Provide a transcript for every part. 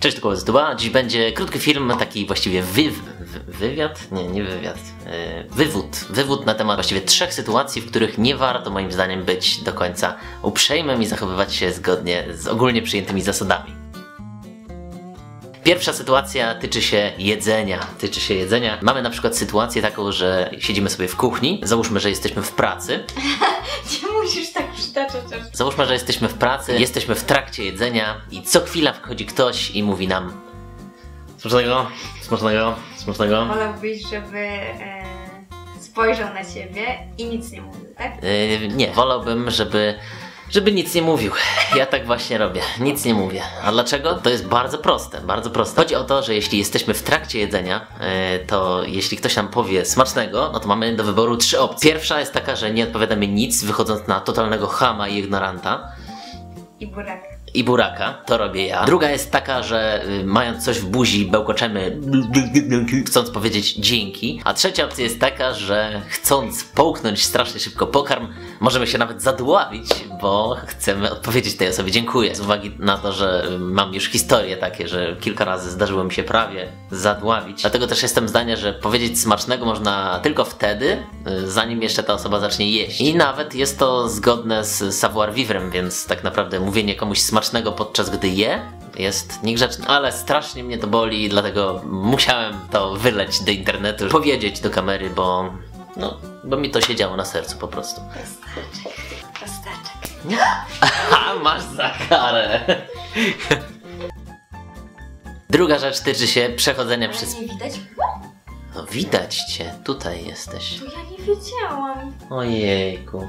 Cześć, to Koło Tuba. Dziś będzie krótki film, taki właściwie wy, wy, wywiad? Nie, nie wywiad. Yy, wywód. Wywód na temat właściwie trzech sytuacji, w których nie warto moim zdaniem być do końca uprzejmym i zachowywać się zgodnie z ogólnie przyjętymi zasadami. Pierwsza sytuacja tyczy się jedzenia. Tyczy się jedzenia. Mamy na przykład sytuację taką, że siedzimy sobie w kuchni. Załóżmy, że jesteśmy w pracy. Nie musisz tak przytaczać aż. Załóżmy, że jesteśmy w pracy, jesteśmy w trakcie jedzenia i co chwila wchodzi ktoś i mówi nam Smacznego, smacznego, smacznego. Wolałbyś, żeby e, spojrzał na ciebie i nic nie mówił, tak? Yy, nie, wolałbym, żeby, żeby nic nie mówił. Ja tak właśnie robię, nic nie mówię. A dlaczego? To jest bardzo proste, bardzo proste. Chodzi o to, że jeśli jesteśmy w trakcie jedzenia, yy, to jeśli ktoś nam powie smacznego, no to mamy do wyboru trzy opcje. Pierwsza jest taka, że nie odpowiadamy nic, wychodząc na totalnego chama i ignoranta. I burak. i buraka, to robię ja. Druga jest taka, że y, mając coś w buzi bełkoczemy chcąc powiedzieć dzięki. A trzecia opcja jest taka, że chcąc połknąć strasznie szybko pokarm, możemy się nawet zadławić, bo chcemy odpowiedzieć tej osobie dziękuję. Z uwagi na to, że mam już historie takie, że kilka razy zdarzyło mi się prawie zadławić. Dlatego też jestem zdania, że powiedzieć smacznego można tylko wtedy, y, zanim jeszcze ta osoba zacznie jeść. I nawet jest to zgodne z savoir vivrem, więc tak naprawdę mówienie komuś smacznego podczas gdy je jest niegrzeczne. Ale strasznie mnie to boli, dlatego musiałem to wyleć do internetu, powiedzieć do kamery, bo no, bo mi to siedziało na sercu po prostu. Prostaczek. Prostaczek. A masz za karę. Druga rzecz tyczy się przechodzenia przez... Nie widać? No, widać cię, tutaj jesteś. To ja nie wiedziałam. Ojejku.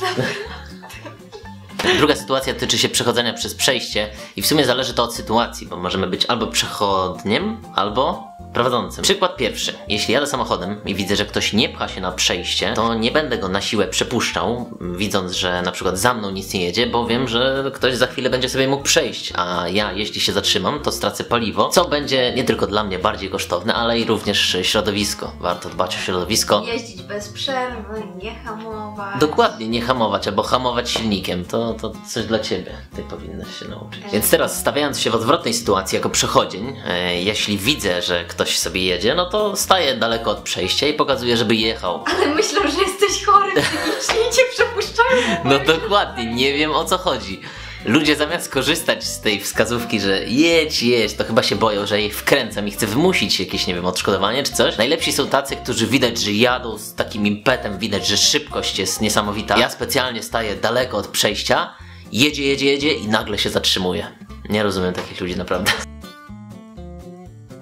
Druga sytuacja tyczy się przechodzenia przez przejście i w sumie zależy to od sytuacji, bo możemy być albo przechodniem, albo prowadzącym. Przykład pierwszy. Jeśli jadę samochodem i widzę, że ktoś nie pcha się na przejście, to nie będę go na siłę przepuszczał, widząc, że na przykład za mną nic nie jedzie, bo wiem, że ktoś za chwilę będzie sobie mógł przejść, a ja jeśli się zatrzymam, to stracę paliwo, co będzie nie tylko dla mnie bardziej kosztowne, ale i również środowisko. Warto dbać o środowisko. Jeździć bez przerwy, nie hamować. Dokładnie, nie hamować albo hamować silnikiem, to, to coś dla ciebie. Ty powinnaś się nauczyć. Więc teraz, stawiając się w odwrotnej sytuacji jako przechodzień, e, jeśli widzę, że ktoś sobie jedzie, no to staję daleko od przejścia i pokazuję, żeby jechał. Ale myślą, że jesteś chory i cię przepuszczają. No dokładnie, nie wiem o co chodzi. Ludzie zamiast korzystać z tej wskazówki, że jedź, jedź, to chyba się boją, że jej wkręcam i chcę wymusić jakieś, nie wiem, odszkodowanie czy coś. Najlepsi są tacy, którzy widać, że jadą z takim impetem, widać, że szybkość jest niesamowita. Ja specjalnie staję daleko od przejścia, jedzie, jedzie, jedzie i nagle się zatrzymuje. Nie rozumiem takich ludzi naprawdę.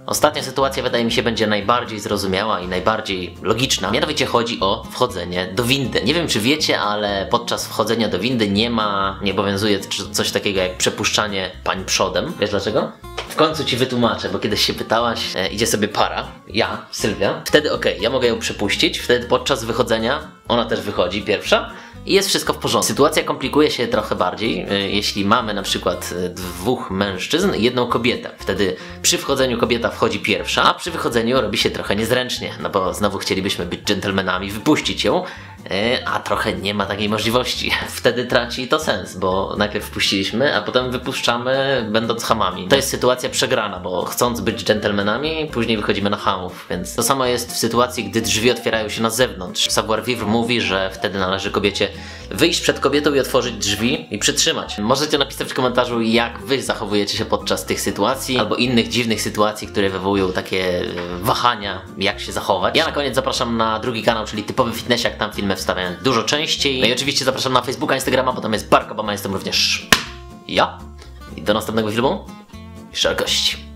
Ostatnia sytuacja wydaje mi się będzie najbardziej zrozumiała i najbardziej logiczna. Mianowicie chodzi o wchodzenie do windy. Nie wiem czy wiecie, ale podczas wchodzenia do windy nie ma, nie obowiązuje coś takiego jak przepuszczanie pań przodem. Wiesz dlaczego? W końcu ci wytłumaczę, bo kiedyś się pytałaś, e, idzie sobie para, ja, Sylwia. Wtedy okej, ja mogę ją przepuścić, wtedy podczas wychodzenia ona też wychodzi pierwsza i jest wszystko w porządku. Sytuacja komplikuje się trochę bardziej, y, jeśli mamy na przykład y, dwóch mężczyzn i jedną kobietę. Wtedy przy wchodzeniu kobieta wchodzi pierwsza, a przy wychodzeniu robi się trochę niezręcznie, no bo znowu chcielibyśmy być dżentelmenami, wypuścić ją, a trochę nie ma takiej możliwości. Wtedy traci to sens, bo najpierw wpuściliśmy, a potem wypuszczamy będąc hamami. To jest sytuacja przegrana, bo chcąc być dżentelmenami, później wychodzimy na hamów, więc to samo jest w sytuacji, gdy drzwi otwierają się na zewnątrz. Savoir vivre mówi, że wtedy należy kobiecie wyjść przed kobietą i otworzyć drzwi i przytrzymać. Możecie napisać w komentarzu, jak wy zachowujecie się podczas tych sytuacji, albo innych dziwnych sytuacji, które wywołują takie e, wahania, jak się zachować. Ja na koniec zapraszam na drugi kanał, czyli typowy fitnessiak, tam filmy wstawiam dużo częściej. No i oczywiście zapraszam na Facebooka, Instagrama, bo tam jest Barack Obama, jestem również ja. I do następnego filmu. I szerokości.